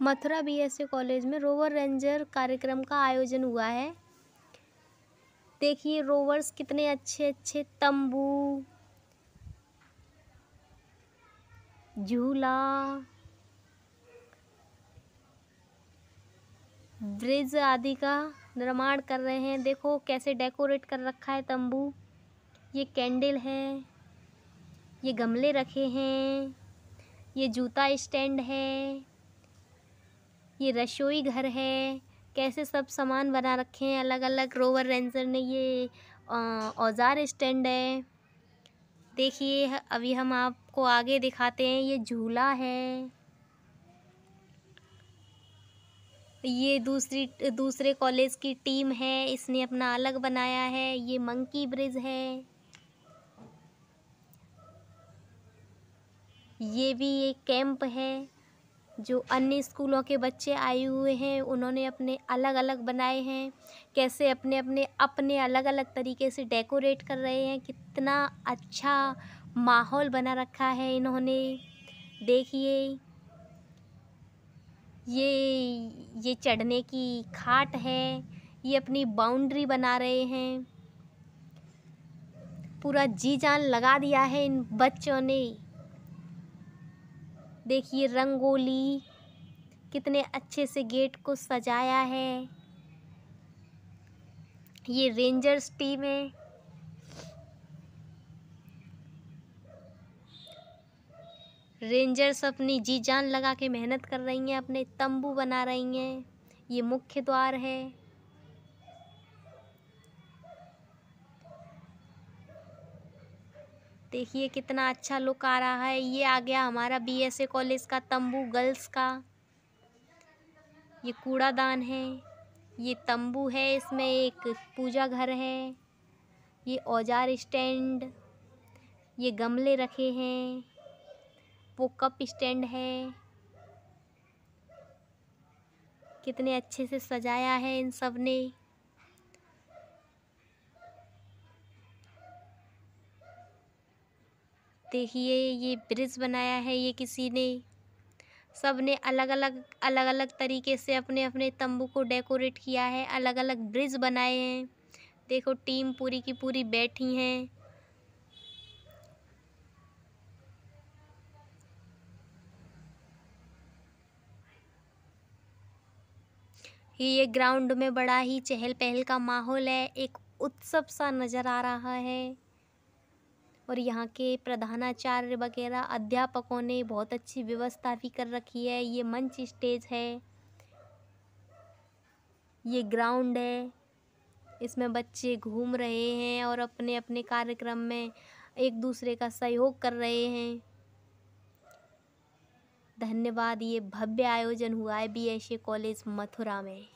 Mathura B S college में rover ranger कार्यक्रम का आयोजन हुआ है। देखिए रोवर्स कितने अच्छे अच्छे तंबू, झूला, ब्रिज आदि का निर्माण कर रहे हैं। देखो कैसे डेकोरेट कर रखा है तंबू। ये कैंडल है, ये गमले रखे हैं, ये जूता स्टैंड है। ये रसोई घर है। कैसे सब सामान बना रखे हैं अलग अलग रोवर रेंजर ने ये औज़ार स्टैंड है। देखिए, अभी हम आपको आगे दिखाते हैं। ये झूला है। ये दूसरी, दूसरे कॉलेज की टीम है। इसने अपना अलग बनाया है। ये मंकी ब्रिज है। ये भी एक कैंप है। जो अन्य स्कूलों के बच्चे आए हुए हैं, उन्होंने अपने अलग अलग बनाए हैं। कैसे अपने अपने अपने अलग अलग तरीके से डेकोरेट कर रहे हैं, कितना अच्छा माहौल बना रखा है इन्होंने। देखिए, ये ये चढ़ने की खाट है, ये अपनी बाउंड्री बना रहे हैं। पूरा जी जान लगा दिया है इन बच्चों ने। देखिए रंगोली, कितने अच्छे से गेट को सजाया है। ये रेंजर्स टीम है। रेंजर्स अपनी जी जान लगा के मेहनत कर रही हैं, अपने तंबू बना रही हैं। ये मुख्य द्वार है। देखिए कितना अच्छा लुक आ रहा है। ये आ गया हमारा बीएसए कॉलेज का तंबू गर्ल्स का। ये कूड़ादान है। ये तंबू है, इसमें एक पूजा घर है। ये औज़ार स्टैंड ये गमले रखे हैं। वो कप स्टैंड है। कितने अच्छे से सजाया है इन सबने। देखिए ये ब्रिज बनाया है ये किसी ने। सबने अलग अलग अलग अलग तरीके से अपने अपने तंबू को डेकोरेट किया है अलग अलग ब्रिज बनाए हैं। देखो, टीम पूरी की पूरी बैठी हैं। ये ग्राउंड में बड़ा ही चहल पहल का माहौल है, एक उत्सव सा नज़र आ रहा है। और यहाँ के प्रधानाचार्य वगैरह अध्यापकों ने बहुत अच्छी व्यवस्था भी कर रखी है। ये मंच स्टेज है। ये ग्राउंड है। इसमें बच्चे घूम रहे हैं और अपने अपने कार्यक्रम में एक दूसरे का सहयोग कर रहे हैं। धन्यवाद। ये भव्य आयोजन हुआ है बी कॉलेज मथुरा में।